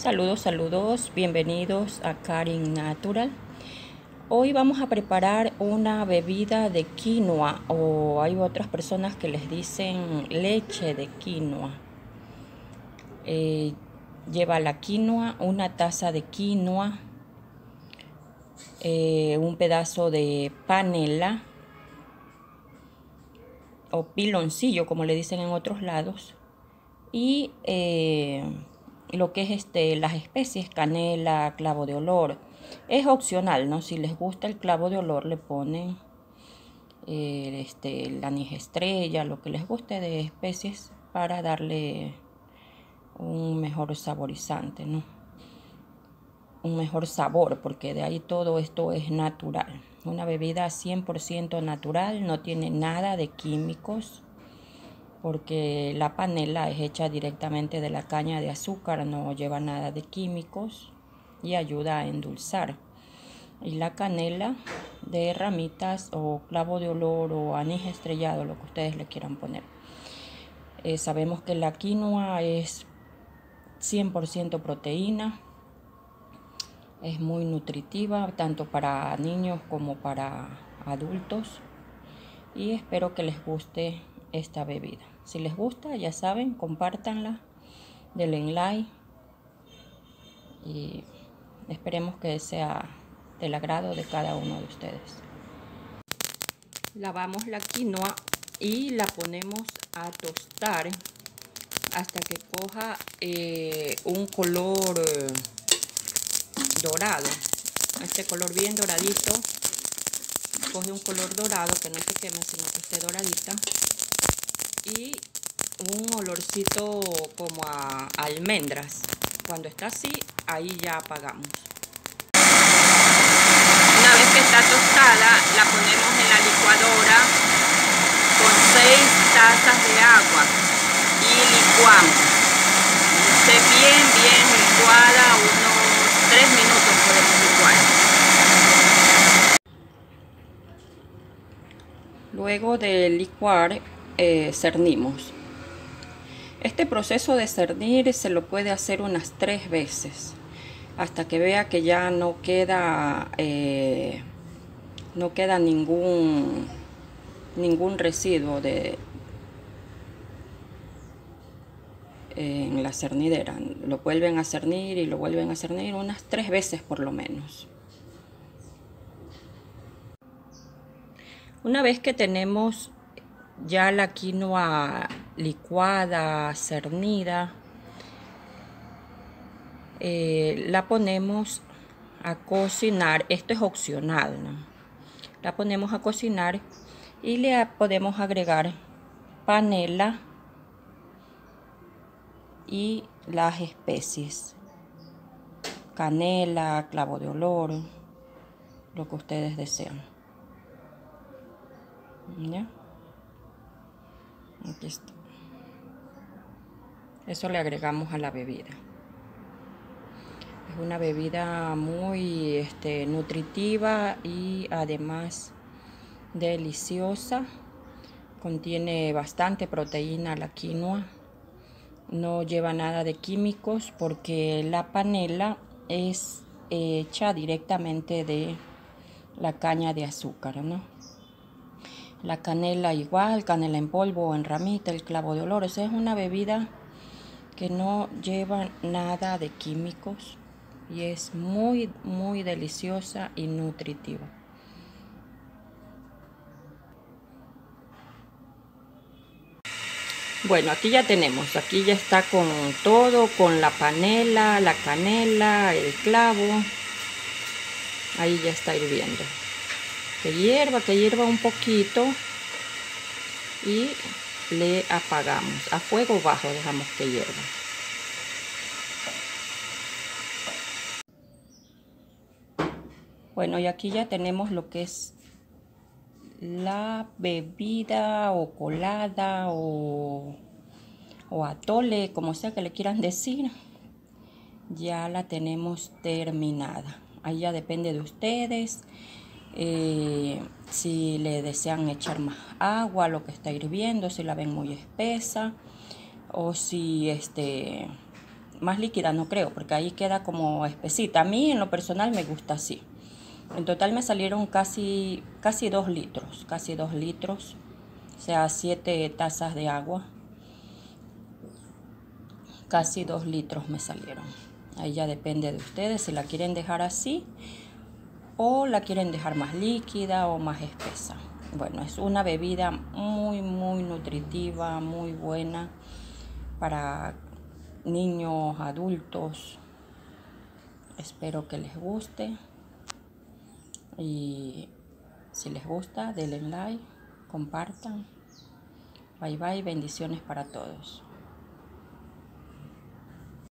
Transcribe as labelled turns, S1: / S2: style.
S1: Saludos, saludos, bienvenidos a Karin Natural. Hoy vamos a preparar una bebida de quinoa o hay otras personas que les dicen leche de quinoa. Eh, lleva la quinoa, una taza de quinoa, eh, un pedazo de panela o piloncillo como le dicen en otros lados y eh, lo que es este, las especies, canela, clavo de olor. Es opcional, ¿no? Si les gusta el clavo de olor, le ponen eh, este, la anís estrella, lo que les guste de especies para darle un mejor saborizante, ¿no? Un mejor sabor, porque de ahí todo esto es natural. Una bebida 100% natural, no tiene nada de químicos porque la panela es hecha directamente de la caña de azúcar, no lleva nada de químicos y ayuda a endulzar. Y la canela de ramitas o clavo de olor o anís estrellado, lo que ustedes le quieran poner. Eh, sabemos que la quinoa es 100% proteína, es muy nutritiva tanto para niños como para adultos y espero que les guste esta bebida. Si les gusta, ya saben, compártanla, denle like y esperemos que sea del agrado de cada uno de ustedes. Lavamos la quinoa y la ponemos a tostar hasta que coja eh, un color eh, dorado. Este color bien doradito. Coge un color dorado que no se queme, sino que esté doradita y un olorcito como a almendras. Cuando está así, ahí ya apagamos. Una vez que está tostada, la ponemos en la licuadora con 6 tazas de agua y licuamos. Esté bien, bien licuada, unos 3 minutos podemos licuar. Luego de licuar, eh, cernimos. Este proceso de cernir se lo puede hacer unas tres veces hasta que vea que ya no queda eh, no queda ningún ningún residuo de en la cernidera lo vuelven a cernir y lo vuelven a cernir unas tres veces por lo menos una vez que tenemos ya la quinoa licuada, cernida, eh, la ponemos a cocinar. Esto es opcional, La ponemos a cocinar y le podemos agregar panela y las especies. Canela, clavo de olor, lo que ustedes desean. ¿Ya? Aquí está. Eso le agregamos a la bebida. Es una bebida muy este, nutritiva y además deliciosa. Contiene bastante proteína la quinoa. No lleva nada de químicos porque la panela es hecha directamente de la caña de azúcar, ¿no? La canela igual, canela en polvo en ramita, el clavo de olor. es una bebida que no lleva nada de químicos y es muy, muy deliciosa y nutritiva. Bueno, aquí ya tenemos, aquí ya está con todo, con la panela, la canela, el clavo. Ahí ya está hirviendo que hierva, que hierva un poquito y le apagamos. A fuego bajo dejamos que hierva. Bueno, y aquí ya tenemos lo que es la bebida o colada o, o atole, como sea que le quieran decir. Ya la tenemos terminada. Ahí ya depende de ustedes. Eh, si le desean echar más agua lo que está hirviendo, si la ven muy espesa o si este más líquida no creo, porque ahí queda como espesita. A mí en lo personal me gusta así. En total me salieron casi, casi 2 litros, casi 2 litros, o sea, 7 tazas de agua. Casi 2 litros me salieron. Ahí ya depende de ustedes si la quieren dejar así o la quieren dejar más líquida o más espesa. Bueno, es una bebida muy, muy nutritiva, muy buena para niños, adultos. Espero que les guste. Y si les gusta, denle like, compartan. Bye bye, bendiciones para todos.